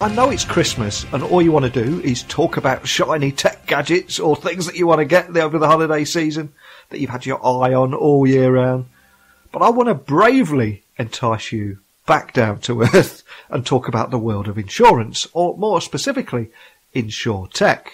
I know it's Christmas and all you want to do is talk about shiny tech gadgets or things that you want to get over the holiday season that you've had your eye on all year round. But I want to bravely entice you back down to earth and talk about the world of insurance, or more specifically, insurtech.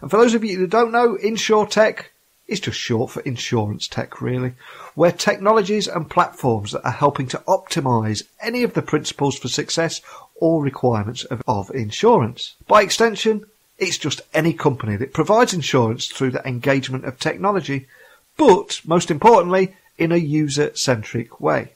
And for those of you who don't know, insurtech is just short for insurance tech, really, where technologies and platforms that are helping to optimize any of the principles for success or requirements of, of insurance. By extension, it's just any company that provides insurance through the engagement of technology, but most importantly, in a user centric way.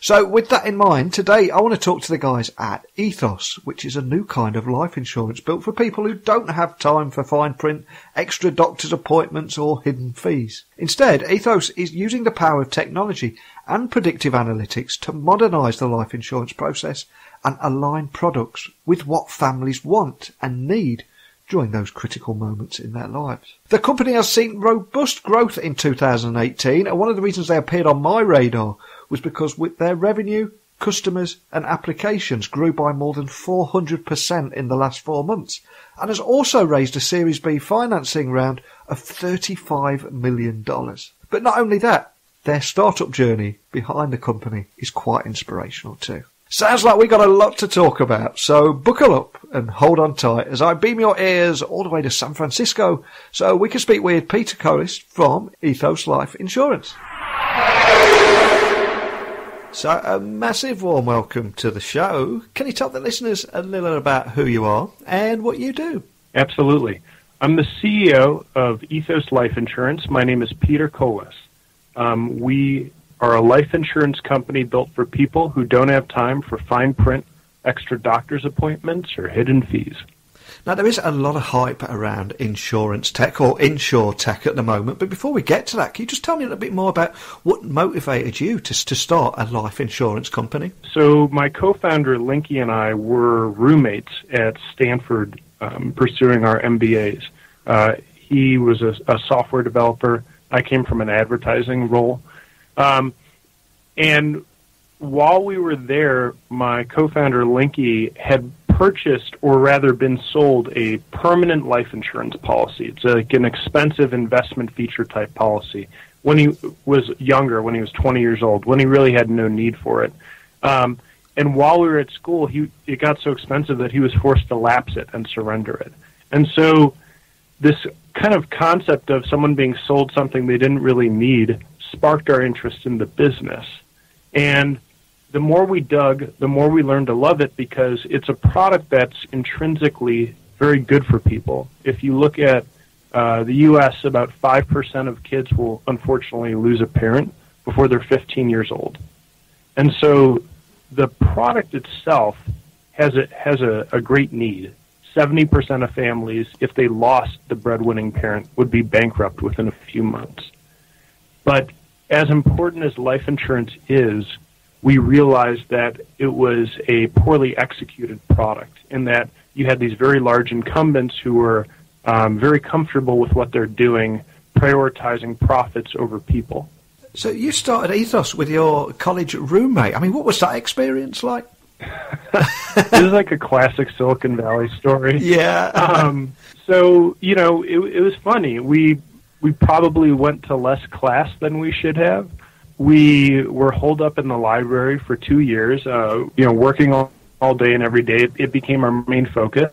So with that in mind, today I want to talk to the guys at Ethos, which is a new kind of life insurance built for people who don't have time for fine print, extra doctor's appointments or hidden fees. Instead, Ethos is using the power of technology and predictive analytics to modernize the life insurance process and align products with what families want and need during those critical moments in their lives. The company has seen robust growth in 2018 and one of the reasons they appeared on my radar was because with their revenue, customers and applications grew by more than 400% in the last four months and has also raised a Series B financing round of $35 million. But not only that, their startup journey behind the company is quite inspirational too. Sounds like we got a lot to talk about, so buckle up and hold on tight as I beam your ears all the way to San Francisco so we can speak with Peter Corris from Ethos Life Insurance. So, a massive warm welcome to the show. Can you tell the listeners a little about who you are and what you do? Absolutely. I'm the CEO of Ethos Life Insurance. My name is Peter Colis. Um, we are a life insurance company built for people who don't have time for fine print, extra doctor's appointments, or hidden fees. Now, there is a lot of hype around insurance tech or insurtech at the moment, but before we get to that, can you just tell me a little bit more about what motivated you to, to start a life insurance company? So, my co founder, Lingke, and I were roommates at Stanford um, pursuing our MBAs. Uh, he was a, a software developer. I came from an advertising role. Um, and while we were there, my co-founder Lingke had purchased, or rather been sold, a permanent life insurance policy. It's like an expensive investment feature type policy. When he was younger, when he was 20 years old, when he really had no need for it. Um, and while we were at school, he it got so expensive that he was forced to lapse it and surrender it. And so, this kind of concept of someone being sold something they didn't really need sparked our interest in the business. And the more we dug, the more we learned to love it because it's a product that's intrinsically very good for people. If you look at uh, the U.S., about 5% of kids will unfortunately lose a parent before they're 15 years old. And so the product itself has a, has a, a great need. 70% of families, if they lost the breadwinning parent, would be bankrupt within a few months. But as important as life insurance is, we realized that it was a poorly executed product in that you had these very large incumbents who were um, very comfortable with what they're doing, prioritizing profits over people. So you started Ethos with your college roommate. I mean, what was that experience like? this is like a classic Silicon Valley story. Yeah. um, so you know, it, it was funny. We we probably went to less class than we should have. We were holed up in the library for two years, uh, you know, working all, all day and every day. It, became our main focus.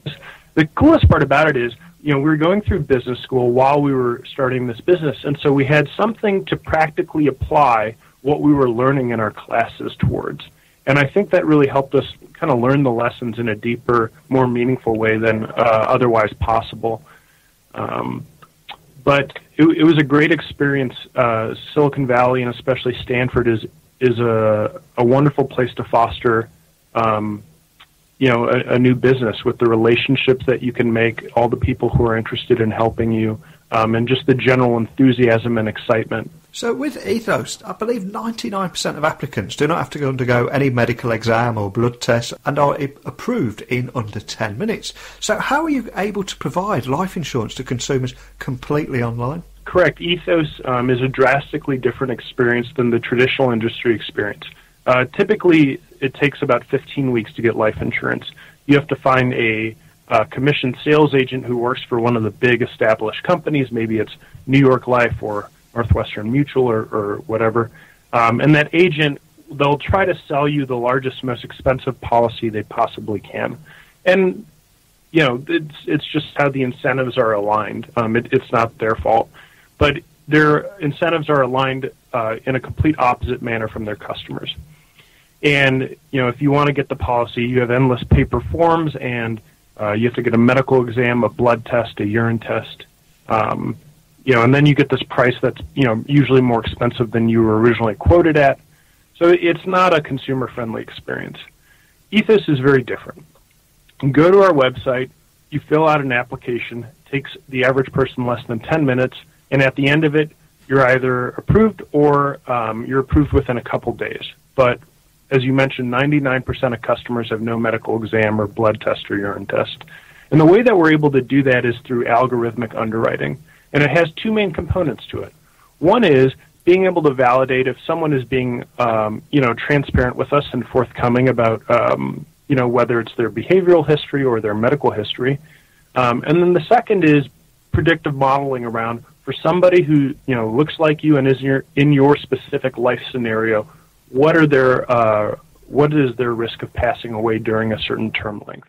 The coolest part about it is, you know, we were going through business school while we were starting this business, and so we had something to practically apply what we were learning in our classes towards. And I think that really helped us kind of learn the lessons in a deeper, more meaningful way than uh, otherwise possible. Um, but it, it was a great experience. Uh, Silicon Valley and especially Stanford is is a a wonderful place to foster, um, you know, a, a, new business with the relationships that you can make, all the people who are interested in helping you, um, and just the general enthusiasm and excitement so with Ethos, I believe 99% of applicants do not have to undergo any medical exam or blood test and are approved in under 10 minutes. So how are you able to provide life insurance to consumers completely online? Correct. Ethos um, is a drastically different experience than the traditional industry experience. Uh, typically, it takes about 15 weeks to get life insurance. You have to find a uh, commissioned sales agent who works for one of the big established companies. Maybe it's New York Life or Northwestern Mutual or, or whatever. Um, and that agent, they'll try to sell you the largest, most expensive policy they possibly can. And you know, it's it's just how the incentives are aligned. Um, it, it's not their fault, but their incentives are aligned uh, in a complete opposite manner from their customers. And you know, if you want to get the policy, you have endless paper forms, and uh, you have to get a medical exam, a blood test, a urine test. Um, you know, and then you get this price that's you know usually more expensive than you were originally quoted at. So it's not a consumer-friendly experience. Ethos is very different. You go to our website, you fill out an application, takes the average person less than 10 minutes, and at the end of it, you're either approved or um, you're approved within a couple days. But as you mentioned, 99% of customers have no medical exam or blood test or urine test. And the way that we're able to do that is through algorithmic underwriting. And it has two main components to it. One is being able to validate if someone is being, um, you know, transparent with us and forthcoming about um, you know, whether it's their behavioral history or their medical history. Um, and then the second is predictive modeling around for somebody who, you know, looks like you and is in your, in your specific life scenario, what are their, uh, what is their risk of passing away during a certain term length?